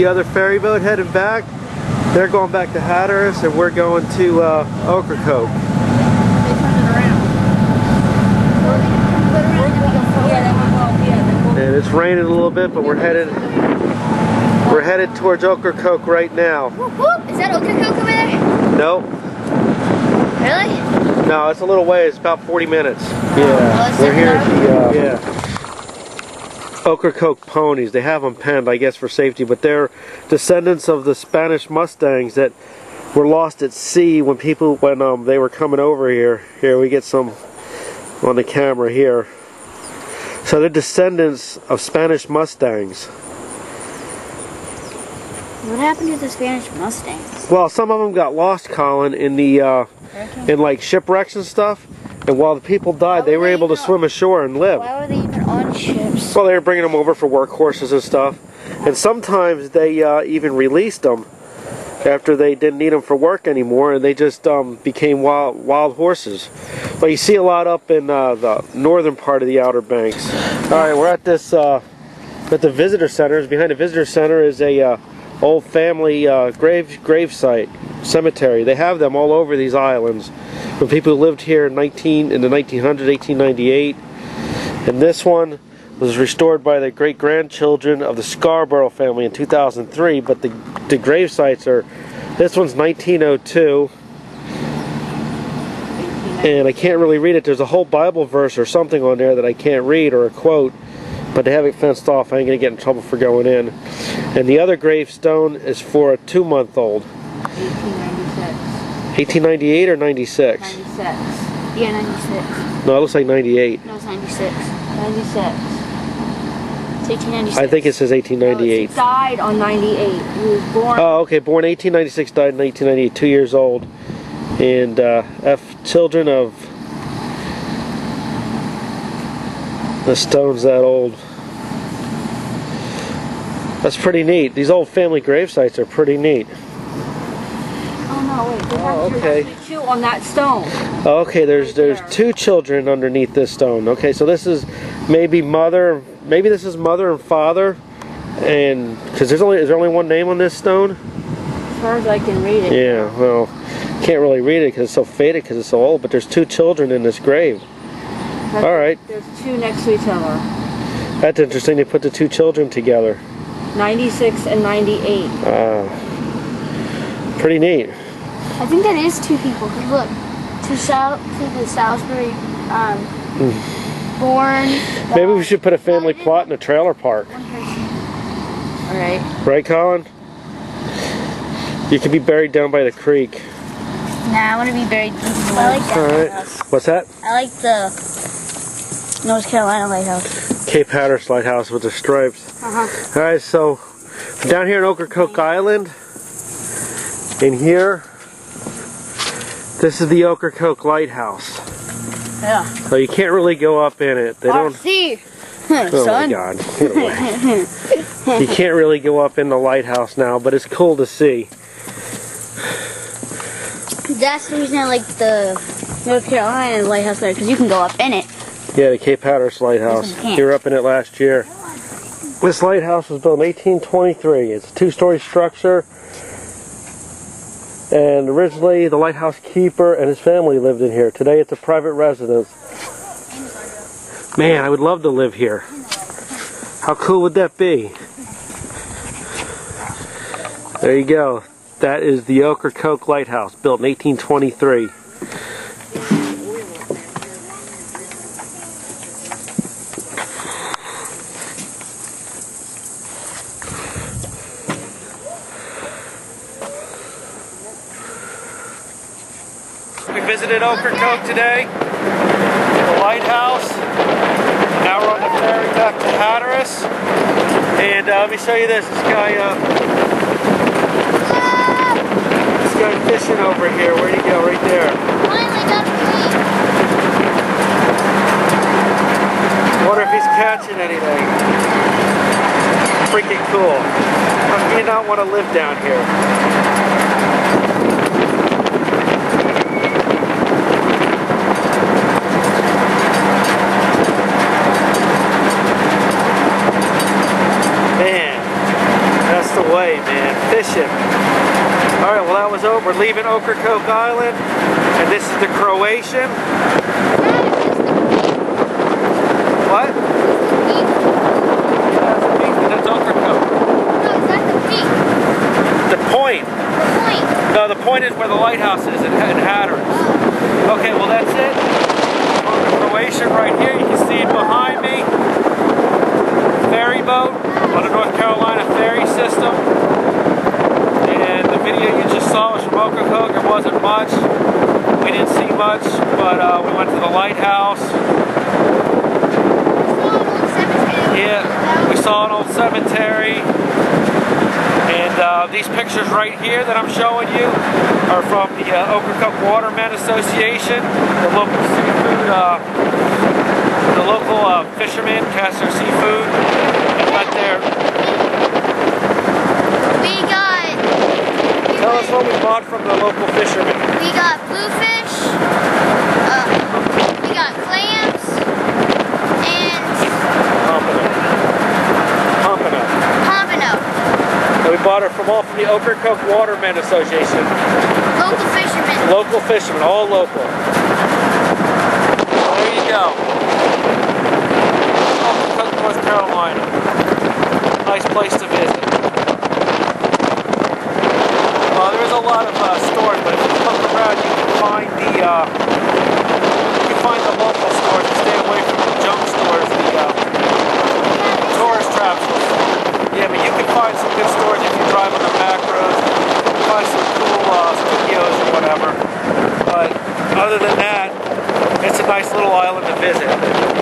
the other ferry boat heading back. They're going back to Hatteras and we're going to uh, Ocracoke. And it's raining a little bit, but we're headed we're headed towards Ocracoke right now. Whoop, whoop. Is that Ocracoke over there? Nope. Really? No, it's a little ways, about 40 minutes. Yeah, it's we're here at the, uh, yeah. Ocracoke ponies. They have them penned, I guess, for safety, but they're descendants of the Spanish Mustangs that were lost at sea when people, when um, they were coming over here. Here, we get some on the camera here. So they're descendants of Spanish Mustangs. What happened to the Spanish Mustangs? Well, some of them got lost, Colin, in the uh, in like shipwrecks and stuff. And while the people died, they were able to swim ashore and live. Ships? Well, they were bringing them over for workhorses and stuff. And sometimes they uh, even released them after they didn't need them for work anymore, and they just um, became wild wild horses. But you see a lot up in uh, the northern part of the Outer Banks. All right, we're at this uh, at the visitor center. Behind the visitor center is a uh, old family uh, grave grave site cemetery. They have them all over these islands. When people who lived here in 19 in the 1900s, 1898, and this one was restored by the great grandchildren of the Scarborough family in 2003. But the the grave sites are this one's 1902 and I can't really read it. There's a whole Bible verse or something on there that I can't read or a quote, but they have it fenced off. I ain't gonna get in trouble for going in. And the other gravestone is for a two-month-old. 1896. 1898 or 96? 96. Yeah, 96. No, it looks like 98. No, it's 96. 96. It's 1896. I think it says No, 1898. he died on 98. He was born. Oh, okay. Born 1896, died in 1998. Two years old, and uh, F. Children of the stones that old. That's pretty neat. These old family grave sites are pretty neat. oh no, wait. Oh, okay. two on that stone. Okay, there's Right there's there. two children underneath this stone. Okay, so this is maybe mother, maybe this is mother and father, and because there's only is there only one name on this stone? As far as I can read it. Yeah, well, can't really read it because it's so faded because it's so old. But there's two children in this grave. That's- All right. There's two next to each other. That's interesting. They put the two children together. 96 and 98. Uh, pretty neat. I think that is two people. 'cause look, to Sal to the Salisbury, um, born. Maybe we should put a family plot in a trailer park, All right. right, Colin? You could be buried down by the creek. Nah, I want to be buried deep in the I like that right. lighthouse. What's that? I like the North Carolina lighthouse. Cape Hatteras Lighthouse with the stripes. Uh-huh. All right, so down here in Ocracoke Island, in here, this is the Ocracoke Lighthouse. Yeah. So you can't really go up in it. They don't. RC. Oh my God! You can't really go up in the lighthouse now, but it's cool to see. That's the reason I like the North Carolina lighthouse there, because you can go up in it. Yeah, the Cape Hatteras Lighthouse. You were up in it last year. This lighthouse was built in 1823. It's a two-story structure. And originally, the lighthouse keeper and his family lived in here. Today, it's a private residence. Man, I would love to live here. How cool would that be? There you go. That is the Ocracoke Lighthouse, built in 1823. Visited Ocracoke today, the lighthouse. Now we're on the ferry back to Hatteras. And uh, let me show you this. This guy, uh, this guy fishing over here. Where'd he go? Right there. Wonder if he's catching anything. Freaking cool. How can you not want to live down here? fishing. All right, well that was over. We're leaving Ocracoke Island, and this is the Croatian. What? That's Ocracoke. No, is that the point. The point. No, the point is where the lighthouse is in, in Hatteras. Oh. We didn't see much, but uh, we went to the lighthouse. Yeah, we saw an old cemetery. And uh, these pictures right here that I'm showing you are from the uh, Ocracoke Watermen Association, the local seafood, uh, the local uh, fishermen cast their seafood and let their. We got Tell us what we bought from the local fishermen. We got bluefish. Uh, we got clams and Pompano. Pompano. pompano. And we bought it from all from the Ocracoke Watermen Association. Local fishermen. Local fishermen, all local. There you go. Ocracoke, North Carolina. Nice place to visit. There is a lot of uh, stores, but if you look around, you can find the uh, you can find the local stores stay away from the junk stores, the uh, tourist traps. Yeah, but you can find some good stores if you drive on the back roads. Find some cool uh, studios or whatever. But other than that, it's a nice little island to visit.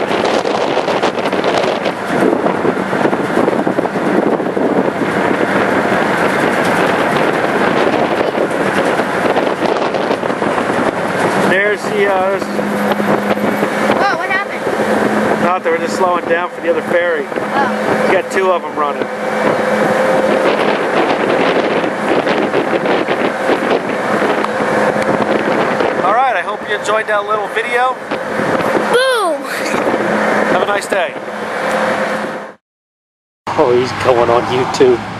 There's the, uh, Whoa, what happened? not they were just slowing down for the other ferry. Oh. You got two of them running. All right, I hope you enjoyed that little video. Boom! Have a nice day. Oh, he's going on YouTube.